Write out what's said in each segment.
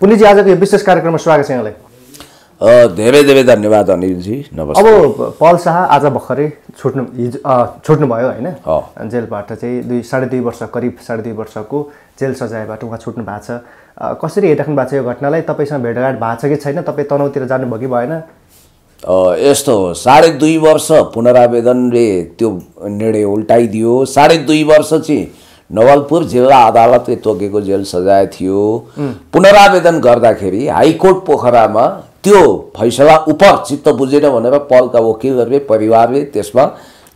पुनिजी आजको यो विशेष कार्यक्रममा स्वागत छ यहाँलाई। धेरै धेरै धन्यवाद अनिलजी नमस्ते अब पल शाह आज भर्खरै छुट्नु हिजो छुट्नुभयो होइन। जेलबाट चाहिँ दुई साढे दुई वर्ष करिब साढे दुई वर्षको जेल सजायबाट उहाँ छुट्नु भएको छ। कसरी हेरिराख्नु भएको छ यो घटनालाई? तपाईँसँग भेटघाट भएको छ कि छैन? तपाईँ तनहुतिर जानुभयो कि भएन? यस्तो हो साढे दुई वर्ष पुनरावेदनले त्यो निर्णय उल्टाइदियो। साढे दुई वर्ष चाहिँ नवलपुर जिल्ला अदालतले तोकेको जेल सजाय थियो। पुनरावेदन गर्दाखेरि हाइकोर्ट पोखरामा त्यो फैसला उप चित्त बुझेन भनेर पलका वकिलहरूले परिवारले त्यसमा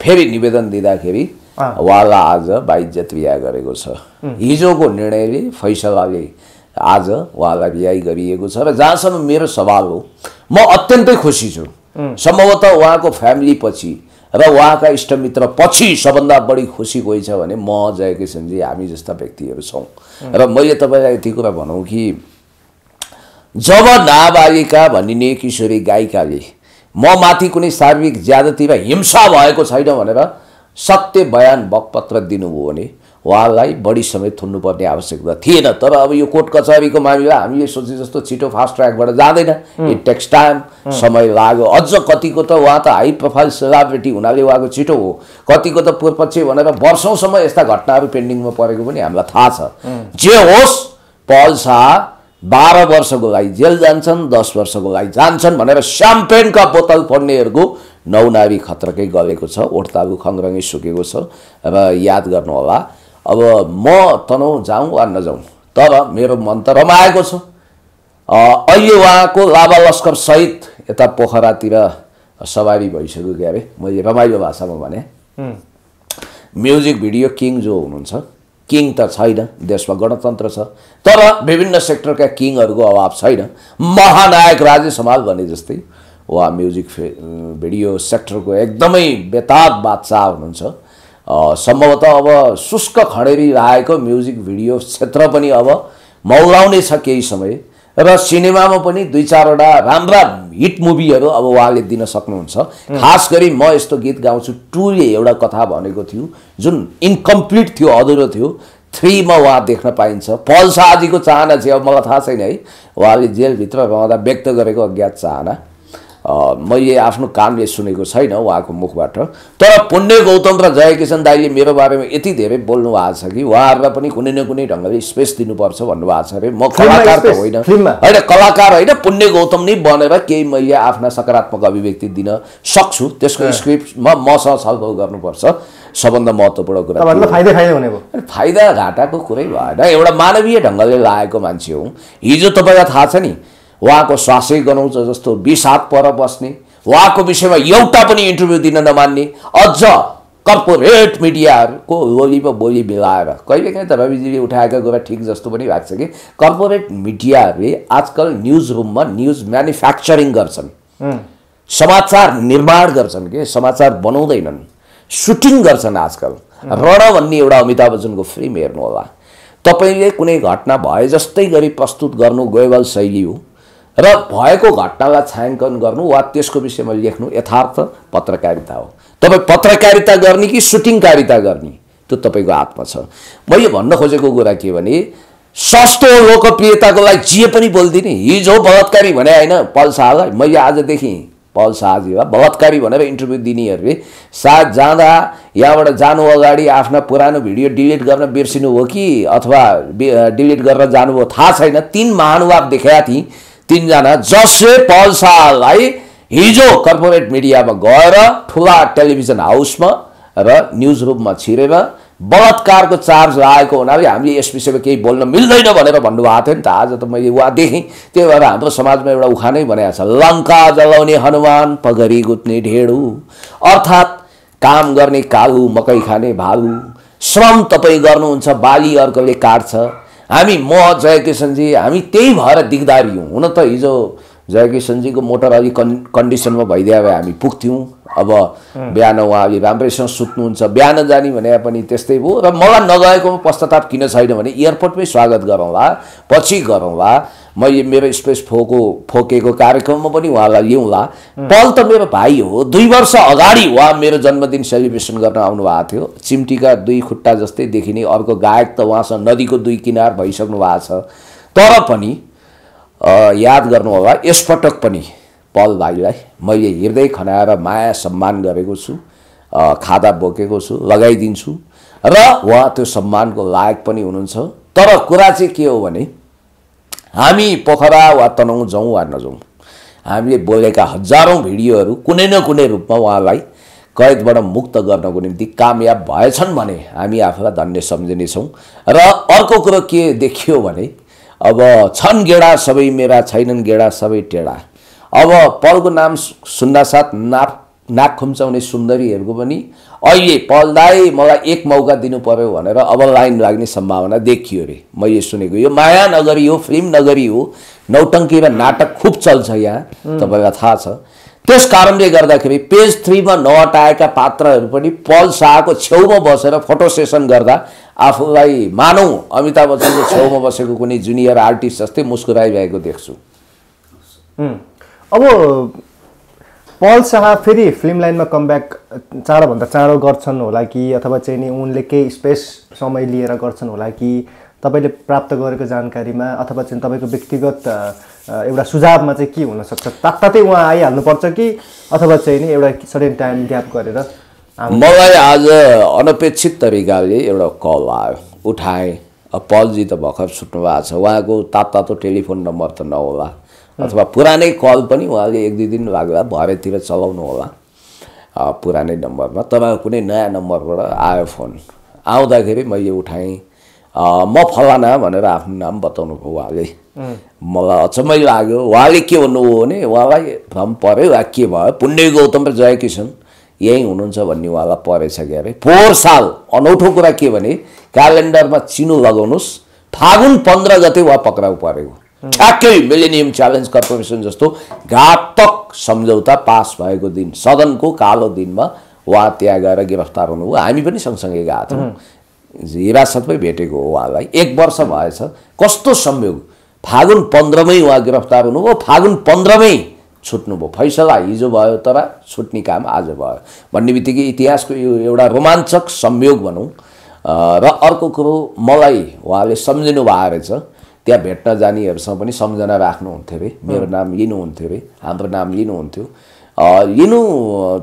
फेरि निवेदन दिँदाखेरि उहाँलाई आज बाइज्जत रिहा गरेको छ। हिजोको निर्णयले फैसलाले आज उहाँलाई रिहाई गरिएको छ र जहाँसम्म मेरो सवाल हो म अत्यन्तै खुसी छु। सम्भवतः उहाँको फ्यामिली पछि र उहाँका इष्टमित्र पछि सबभन्दा बढी खुसी कोही भने म जय किसनजी हामी जस्ता व्यक्तिहरू छौँ। र मैले तपाईँलाई यति कुरा भनौँ कि जब नाबालिका भनिने किशोरी गायिकाले म माथि कुनै शारीरिक ज्यादती र हिंसा भएको छैन भनेर सत्य बयान बकपत्र दिनुभयो भने उहाँलाई बढी समय थुन्नुपर्ने आवश्यकता थिएन। तर अब यो कोर्ट कचहरीको मामिला हामीले सोचे जस्तो छिटो फास्ट ट्र्याकबाट जाँदैन। इट टेक्स टाइम समय लाग्यो। अझ कतिको त उहाँ त हाई प्रोफाइल सेलिब्रिटी हुनाले उहाँको छिटो हो। कतिको त पूर्वपक्ष भनेर वर्षौँसम्म यस्ता घटनाहरू पेन्डिङमा परेको पनि हामीलाई थाहा छ। जे होस् पल शाह बाह्र वर्षको लागि जेल जान्छन् दस वर्षको लागि जान्छन् भनेर स्याम्पेनका बोतल फोड्नेहरूको नौनारी खतरकै गलेको छ ओठतालु खङ्ग्रङ्गै सुकेको छ। र याद गर्नुहोला अब म तनहुँ जाउँ वा नजाउँ तर मेरो मन त रमाएको छ। अहिले उहाँको लाभा लस्कर सहित यता पोखरातिर सवारी भइसक्यो के अरे मैले रमाइलो भाषामा भने। म्युजिक भिडियो किङ जो हुनुहुन्छ किङ त छैन देशमा गणतन्त्र छ तर विभिन्न सेक्टरका किङहरूको अभाव छैन। महानायक राजेश हमाल भने जस्तै उहाँ म्युजिक भिडियो सेक्टरको एकदमै बेताब बादशाह हुनुहुन्छ। सम्भवतः अब शुष्क खडेरी लागेको म्युजिक भिडियो क्षेत्र पनि अब मौलाउने छ केही समय र सिनेमामा पनि दुई चारवटा राम्रा हिट मुभीहरू अब उहाँले दिन सक्नुहुन्छ। खास गरी म यस्तो गीत गाउँछु टुले एउटा कथा भनेको थियो जुन इन्कम्प्लिट थियो अधुरो थियो। थ्रीमा उहाँ देख्न पाइन्छ। पल शाहजीको चाहना चाहिँ अब मलाई थाहा छैन है। उहाँले जेलभित्र रहँदा व्यक्त गरेको अज्ञात चाहना। मैले आफ्नो कानले सुनेको छैन उहाँको मुखबाट। तर पुण्य गौतम र जय किसन दाईले मेरो बारेमा यति धेरै बोल्नु भएको छ कि उहाँहरूलाई पनि कुनै न कुनै ढङ्गले स्पेस दिनुपर्छ भन्नुभएको छ अरे। म कलाकार त होइन। होइन कलाकार होइन पुण्य गौतम नै बनेर केही मैले आफ्ना सकारात्मक अभिव्यक्ति दिन सक्छु। त्यसको स्क्रिप्टमा मसँग छलफल गर्नुपर्छ। सबभन्दा महत्त्वपूर्ण कुरा फाइदा घाटाको कुरै भएन। एउटा मानवीय ढङ्गले लागेको मान्छे हो। हिजो तपाईँलाई थाहा छ नि उहाँको श्वासै गनाउँछ जस्तो बिस हात पर बस्ने उहाँको विषयमा एउटा पनि इन्टरभ्यू दिन नमान्ने अझ कर्पोरेट मिडियाहरूको बोली पो बोली मिलाएर। कहिलेकाहीँ त रविजीले उठाएका कुरा ठिक जस्तो पनि लाग्छ कि कर्पोरेट मिडियाहरूले आजकल न्युज रुममा न्युज म्यानुफ्याक्चरिङ गर्छन् समाचार निर्माण गर्छन् के समाचार बनाउँदैनन्। सुटिङ गर्छन् आजकल। रण भन्ने एउटा अमिताभ बच्चनको फिल्म हेर्नु होला तपाईँले कुनै घटना भए जस्तै गरी प्रस्तुत गर्नु गोयबल शैली हो। र भएको घटनालाई छायाङ्कन गर्नु वा त्यसको विषयमा लेख्नु यथार्थ पत्रकारिता हो। तपाईँ पत्रकारिता गर्ने कि सुटिङकारिता गर्ने? त्यो तपाईँको हातमा छ। मैले भन्न खोजेको कुरा के भने सस्तो लोकप्रियताको लागि जे पनि बोलिदिने हिजो बलात्कारी भने होइन पल शाहलाई मैले आजदेखि पल शाहजीलाई बलात्कारी भनेर इन्टरभ्यू दिनेहरूले सायद जाँदा यहाँबाट जानु अगाडि आफ्ना पुरानो भिडियो डिलिट गर्न बिर्सिनु हो कि अथवा डिलिट गरेर जानुभयो थाहा छैन। तिन महानुभाव देखाएका थिएँ। तिनजना जसले पल शाहलाई हिजो कर्पोरेट मिडियामा गएर ठुला टेलिभिजन हाउसमा र न्युज रुममा छिरेर बलात्कारको चार्ज लागेको हुनाले हामीले यस विषयमा केही बोल्न मिल्दैन भनेर भन्नुभएको थियो नि त। आज त मैले उहाँ देखेँ। त्यही भएर हाम्रो समाजमा एउटा उखानै भनेको छ। लङ्का जलाउने हनुमान पगरी गुत्ने ढेडु अर्थात् काम गर्ने कालु मकै खाने भालु श्रम तपाईँ गर्नुहुन्छ बाली अर्कोले काट्छ। हामी म जय किसनजी हामी त्यही भएर दिगदारी हौँ। हुन त हिजो जय किसनजीको मोटर अलिक कन् कन्डिसनमा भइदियो भए हामी पुग्थ्यौँ। अब बिहान उहाँले राम्रैसँग सुत्नुहुन्छ। बिहान जाने भने पनि त्यस्तै भयो। र मलाई नगएकोमा पश्चाताप किन छैन भने एयरपोर्टमै स्वागत गरौँला पछि गरौँला मैले मेरो स्पेस फोको फोकेको कार्यक्रममा पनि उहाँलाई ल्याउँला पल त मेरो भाइ हो। दुई वर्ष अगाडि उहाँ मेरो जन्मदिन सेलिब्रेसन गर्न आउनुभएको थियो। चिम्टीका दुई खुट्टा जस्तै देखिने अर्को गायक त उहाँसँग नदीको दुई किनार भइसक्नु भएको छ। तर पनि याद गर्नु होला यसपटक पनि पल भाइलाई मैले हृदय खनाएर माया सम्मान गरेको छु खादा बोकेको छु लगाइदिन्छु र उहाँ त्यो सम्मानको लायक पनि हुनुहुन्छ। तर कुरा चाहिँ के हो भने हामी पोखरा वा तनहुँ जाउँ वा नजाउँ हामीले बोलेका हजारौँ भिडियोहरू कुनै न कुनै रूपमा उहाँलाई कैदबाट मुक्त गर्नको निम्ति कामयाब भएछन् भने हामी आफूलाई धन्य सम्झिनेछौँ। र अर्को कुरो के देखियो भने अब छन् गेडा सबै मेरा छैनन् गेडा सबै टेढा अब पलको नाम सुन्दासाथ नाक नाक खुम्चाउने सुन्दरीहरूको पनि अहिले पल दाई मलाई एक मौका दिनु पर्यो भनेर अब लाइन लाग्ने सम्भावना देखियो अरे मैले सुनेको यो माया नगरी हो फिल्म नगरी हो नौटङ्की र नाटक खुब चल्छ यहाँ। तपाईँलाई थाहा छ। त्यस कारणले गर्दाखेरि पेज थ्रीमा नअटाएका पात्रहरू पनि पल शाहको छेउमा बसेर फोटो सेसन गर्दा आफूलाई मानौ अमिताभ बच्चनको छेउमा बसेको कुनै जुनियर आर्टिस्ट जस्तै मुस्कुराइरहेको देख्छु. अब पल शाह फेरि फिल्म लाइनमा कमब्याक चाँडोभन्दा चाँडो गर्छन् होला कि अथवा चाहिँ नि उनले केही स्पेस समय लिएर गर्छन् होला कि तपाईँले प्राप्त गरेको जानकारीमा अथवा चाहिँ तपाईँको व्यक्तिगत एउटा सुझावमा चाहिँ के हुनसक्छ? तात्तातै उहाँ आइहाल्नुपर्छ कि? अथवा चाहिँ नि एउटा सडन टाइम ग्याप गरेर मलाई आज अनपेक्षित तरिकाले एउटा कल आयो। उठाएँ। पलजी त भर्खर छुट्नु भएको छ। उहाँको तातो टेलिफोन नम्बर त नहोला। अथवा पुरानै कल पनि उहाँले एक दुई दिन लाग्दा भरेतिर चलाउनु होला पुरानै नम्बरमा। तर कुनै नयाँ नम्बरबाट आयो फोन। आउँदाखेरि मैले उठाएँ। म फलाना भनेर आफ्नो नाम बताउनु भयो उहाँले मलाई अचम्मै लाग्यो। उहाँले के भन्नुभयो भने उहाँलाई भ्रम पऱ्यो वा के भयो? पुण्य गौतम र जय किसन यहीँ हुनुहुन्छ भन्ने उहाँलाई परेछ के अरे। पोहोर साल अनौठो कुरा के भने क्यालेन्डरमा चिनो लगाउनुहोस्। फागुन पन्ध्र गते उहाँ पक्राउ परेको। ठ्याक्कै मिलेनियम च्यालेन्ज कर्पोरेसन जस्तो घातक सम्झौता पास भएको दिन सदनको कालो दिनमा उहाँ त्यहाँ गएर गिरफ्तार हुनुभयो। हामी पनि सँगसँगै गएको थियौँ हिरासतमै भेटेको हो उहाँलाई। एक वर्ष भएछ। कस्तो संयोग? फागुन पन्ध्रमै उहाँ गिरफ्तार हुनुभयो। फागुन पन्ध्रमै छुट्नुभयो। फैसला हिजो भयो तर छुट्ने काम आज भयो। भन्ने बित्तिकै इतिहासको यो एउटा रोमाञ्चक संयोग भनौँ। र अर्को कुरो मलाई उहाँले सम्झिनु भएको रहेछ। त्यहाँ भेट्न जानेहरूसँग पनि सम्झना राख्नुहुन्थ्यो अरे मेरो नाम लिनुहुन्थ्यो अरे हाम्रो नाम लिनुहुन्थ्यो। लिनु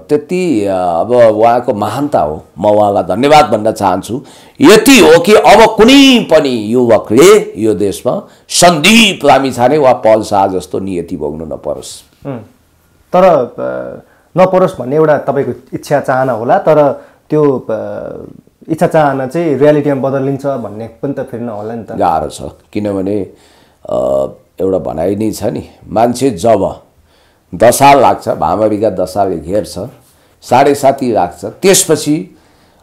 त्यति अब उहाँको महानता हो। म उहाँलाई धन्यवाद भन्न चाहन्छु। यति हो कि अब कुनै पनि युवकले यो देशमा सन्दीप लामिछाने वा पल शाह जस्तो नियति भोग्नु नपरोस्. तर नपरोस् भन्ने एउटा तपाईँको इच्छा चाहना होला तर त्यो इच्छा चाहना चाहिँ रियालिटीमा बदलिन्छ भन्ने पनि त फेरि नहोला नि त। गाह्रो छ। किनभने एउटा भनाइ नै छ नि मान्छे जब दशा लाग्छ भामारीका दशाले घेर्छ साढे साती लाग्छ। त्यसपछि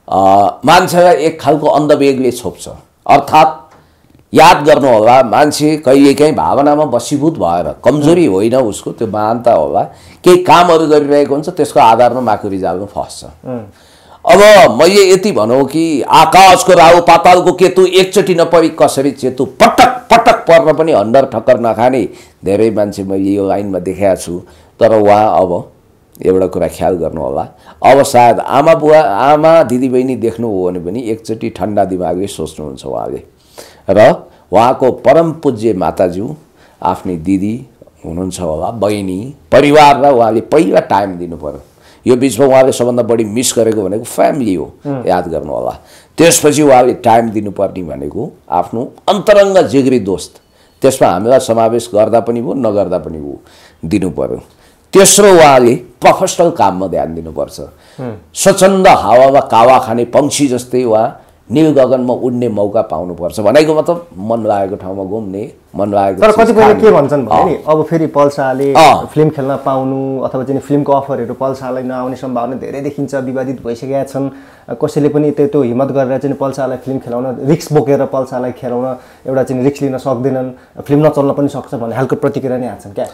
मान्छेलाई एक खालको अन्धवेगले छोप्छ। अर्थात् याद गर्नु होला मान्छे कहिलेकाहीँ भावनामा वशीभूत भएर कमजोरी होइन उसको त्यो महानता होला। केही कामहरू गरिरहेको हुन्छ त्यसको आधारमा माकुरी जालमा फस्छ। अब मैले यति भनौँ कि आकाशको राहु पातालको केतु एकचोटि नपरि कसरी चेतु पटक पटक पर्न पनि हन्डर ठक्कर नखाने धेरै मान्छे मैले यो लाइनमा देखाएको छु। तर उहाँ अब एउटा कुरा ख्याल गर्नु होला अब सायद आमा बुवा आमा दिदीबहिनी देख्नु हो भने पनि एकचोटि ठन्डा दिमागले सोच्नुहुन्छ उहाँले। र उहाँको परम पूज्य माताज्यू आफ्नै दिदी हुनुहुन्छ होला बहिनी परिवारलाई उहाँले पहिला टाइम दिनु पर्यो। यो बिचमा उहाँले सबभन्दा बढी मिस गरेको भनेको फ्यामिली हो। याद गर्नु होला। त्यसपछि उहाँले टाइम दिनुपर्ने भनेको आफ्नो अन्तरङ्ग जिग्री दोस्त। त्यसमा हामीलाई समावेश गर्दा पनि भयो नगर्दा पनि भयो दिनु पर्यो। तेस्रो उहाँले प्रोफेसनल काममा ध्यान दिनुपर्छ। स्वच्छन्द हावामा कावा खाने पक्षी जस्तै उहाँ निल गगनमा उड्ने मौका पाउनुपर्छ भनेको मतलब मन लागेको ठाउँमा घुम्ने मन लागेको तर कतिपयले। के भन्छन् भने। नि अब फेरि पल शाहले अँ। फिल्म खेल्न पाउनु अथवा चाहिँ फिल्मको अफरहरू पल शाहलाई नआउने सम्भावना धेरै देखिन्छ विवादित भइसकेका छन् कसैले पनि त्यो त्यो हिम्मत गरेर चाहिँ पल शाहलाई फिल्म खेलाउन रिक्स बोकेर पल शाहलाई खेलाउन एउटा चाहिँ रिक्स लिन सक्दैनन् फिल्म नचल्न पनि सक्छ भन्ने खालको प्रतिक्रिया नै आछन् क्या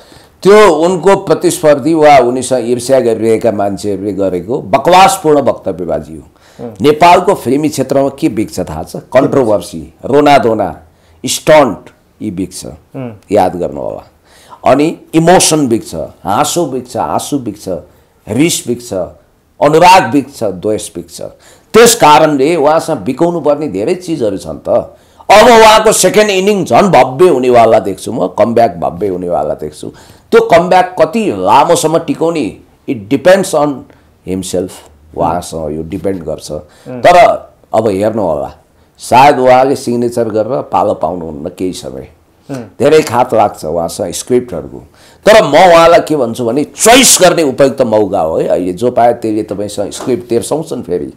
त्यो उनको प्रतिस्पर्धी वा उनीसँग ईर्ष्या गरिरहेका मान्छेहरूले गरेको बकवासपूर्ण वक्तव्यबाजी हो नेपालको फिल्मी क्षेत्रमा के बिग्छ थाहा छ? कन्ट्रोभर्सी रोनाधोना स्टन्ट यी बिग्छ। याद गर्नु होला अनि इमोसन बिग्छ हाँसो बिग्छ आँसु बिग्छ रिस बिग्छ अनुराग बिग्छ द्वेष बिग्छ। त्यस कारणले उहाँसँग बिकाउनु पर्ने धेरै चिजहरू छन् त। अब उहाँको सेकेन्ड इनिङ झन् भव्य हुनेवाला देख्छु म कमब्याक भव्य हुनेवाला देख्छु। त्यो कमब्याक कति लामोसम्म टिकाउने इट डिपेन्ड्स अन हिमसेल्फ उहाँसँग यो डिपेन्ड गर्छ। तर अब हेर्नु होला सायद उहाँले सिग्नेचर गरेर पालो पाउनुहुन्न केही समय। धेरै खात लाग्छ उहाँसँग स्क्रिप्टहरूको। तर म उहाँलाई के भन्छु भने चोइस गर्ने उपयुक्त मौका हो है। अहिले जो पायो त्यसले तपाईँसँग स्क्रिप्ट तेर्साउँछन् फेरि।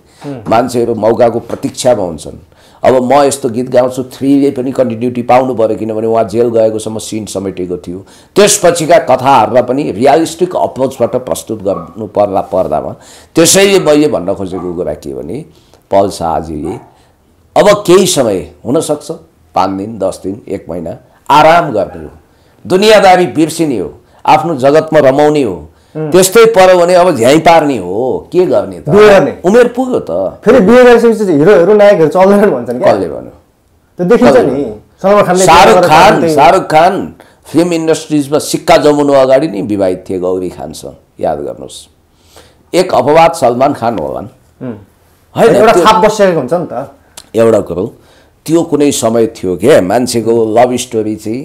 मान्छेहरू मौकाको प्रतीक्षामा हुन्छन्। अब म यस्तो गीत गाउँछु थ्रीले पनि कन्टिन्युटी पाउनु पऱ्यो किनभने उहाँ जेल गएकोसम्म सिन समेटेको थियो। त्यसपछिका कथाहरूलाई पनि रियालिस्टिक अप्रोचबाट प्रस्तुत गर्नु पर्ला पर्दामा। त्यसैले मैले भन्न खोजेको कुरा के भने पल शाहजीले अब केही समय हुनसक्छ पाँच दिन दस दिन एक महिना आराम गर्ने हो। दुनियाँदारी बिर्सिने हो। आफ्नो जगतमा रमाउने हो। त्यस्तै पऱ्यो भने अब झ्याइ पार्ने हो। के गर्ने त। उमेर पुग्यो त। फेरि बिहे गरिसकेपछि हिरोहरू नायकहरू चल्दैनन् भन्छन् कसले भन्यो त्यो देखिन्छ नि। सलमान खानले शाहरुख खान शाहरुख खान फिल्म इन्डस्ट्रिजमा सिक्का जमाउनु अगाडि नै विवाहित थिए गौरी खानसँग। याद गर्नुहोस्। एक अपवाद सलमान खान होलान्। होइन एउटा थाप बसिसकेको हुन्छ नि त। एउटा कुरो। त्यो कुनै समय थियो क्या मान्छेको लभ स्टोरी चाहिँ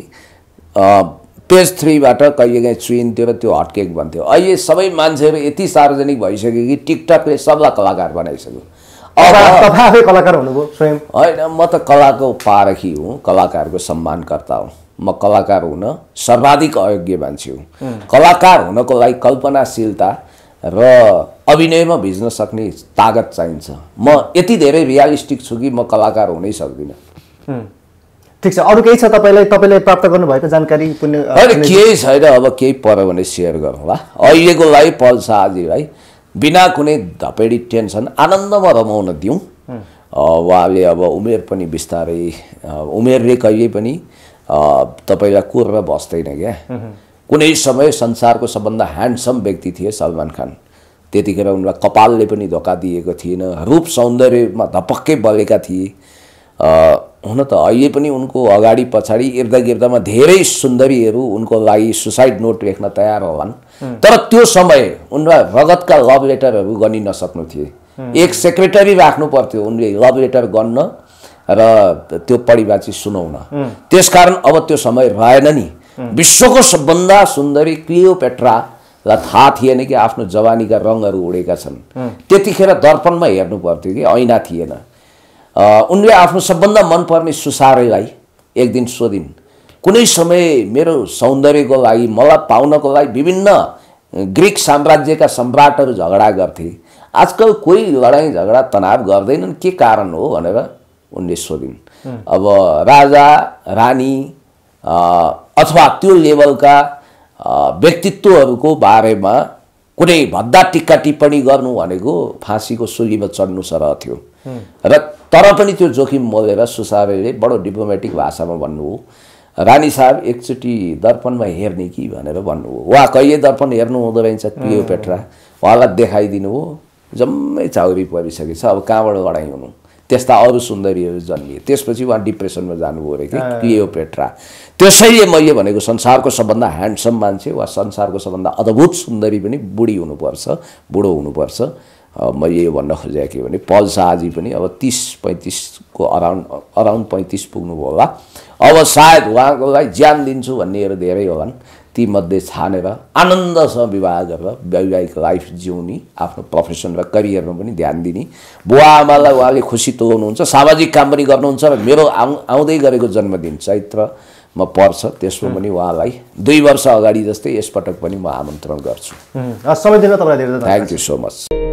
पेज थ्रीबाट कहिलेकाहीँ चुइन्थ्यो र त्यो हटकेक भन्थ्यो अहिले सबै मान्छेहरू यति सार्वजनिक भइसक्यो कि टिकटकले सबलाई कलाकार बनाइसक्यो। अब कलाकार हुनुभयो स्वयं। होइन म त कलाको पारखी हुँ कलाकारको सम्मानकर्ता हुँ। म कलाकार हुन सर्वाधिक अयोग्य मान्छे हुँ। कलाकार हुनको लागि कल्पनाशीलता र अभिनयमा भिज्न सक्ने तागत चाहिन्छ। म यति धेरै रियालिस्टिक छु कि म कलाकार हुनै सक्दिनँ। ठिक छ। अरू केही छ तपाईँलाई तपाईँले प्राप्त गर्नुभएको जानकारी पुण्य होइन केही छैन अब केही पऱ्यो भने सेयर गरौँला अहिलेको लागि पल शाहजीलाई बिना कुनै धपेडी टेन्सन आनन्दमा रमाउन दिउँ। उहाँले अब उमेर पनि बिस्तारै उमेरले कहिले पनि तपाईँलाई कुरेर बस्दैन क्या। कुनै समय संसारको सबभन्दा ह्यान्डसम व्यक्ति थिए सलमान खान। त्यतिखेर उनलाई कपालले पनि धोका दिएको थिएन रूप सौन्दर्यमा धपक्कै बलेका थिए। हुन त अहिले पनि उनको अगाडि पछाडि इर्दा गिर्दामा धेरै सुन्दरीहरू उनको लागि सुसाइड नोट लेख्न तयार होलान्। तर त्यो समय उनलाई रगतका लभ लेटरहरू गनि नसक्नु थिए। एक सेक्रेटरी राख्नु पर्थ्यो उनले लभ लेटर गन्न र त्यो परिवाची सुनाउन। त्यसकारण अब त्यो समय रहेन नि। विश्वको सबभन्दा सुन्दरी क्लियोपेट्रालाई थाहा थिएन कि आफ्नो जवानीका रङहरू उडेका छन्। त्यतिखेर दर्पणमा हेर्नु पर्थ्यो कि ऐना थिएन। उनले आफ्नो सबभन्दा मनपर्ने सुसारेलाई एक दिन सोधिन्। कुनै समय मेरो सौन्दर्यको लागि मलाई पाउनको लागि विभिन्न ग्रिक साम्राज्यका सम्राटहरू झगडा गर्थे। आजकल कोही लडाइँ झगडा तनाव गर्दैनन् के कारण हो भनेर उनले सोधिन्। अब राजा रानी अथवा त्यो लेभलका व्यक्तित्वहरूको बारेमा कुनै भद्दा टिक्का टिप्पणी गर्नु भनेको फाँसीको सुलीमा चढ्नु सरह थियो। र तर पनि त्यो जोखिम मोलेर सुसारेले बडो डिप्लोमेटिक भाषामा भन्नु हो। रानी साहब एकचोटि दर्पणमा हेर्ने कि भनेर भन्नु हो। उहाँ कहिले दर्पण हेर्नु हुँदो रहेछ क्लियोपेट्रा उहाँलाई देखाइदिनु हो। जम्मै चाउरी परिसकेको छ अब कहाँबाट लडाइँ हुनु? त्यस्ता अरू सुन्दरीहरू जन्मिए। त्यसपछि उहाँ डिप्रेसनमा जानुभयो अरे कि क्लियोपेट्रा त्यसैले मैले भनेको संसारको सबभन्दा ह्यान्डसम मान्छे वा संसारको सबभन्दा अद्भुत सुन्दरी पनि बुढी हुनुपर्छ बुढो हुनुपर्छ। मैले भन्न खोजेको के भने पल शाहजी पनि अब तिस पैँतिसको अराउन्ड अराउन्ड पैँतिस पुग्नुभयो होला। अब सायद उहाँको लागि ज्यान दिन्छु भन्नेहरू धेरै होलान्। तीमध्ये छानेर आनन्दसँग विवाह गरेर वैवाहिक लाइफ जिउने आफ्नो प्रोफेसन र करियरमा पनि ध्यान दिने। बुवा आमालाई उहाँले खुसी तुलाउनुहुन्छ सामाजिक काम पनि गर्नुहुन्छ र मेरो आउ आउँदै गरेको जन्मदिन चैत्रमा पर्छ। त्यसमा पनि उहाँलाई दुई वर्ष अगाडि जस्तै यसपटक पनि म आमन्त्रण गर्छु। Thank you so much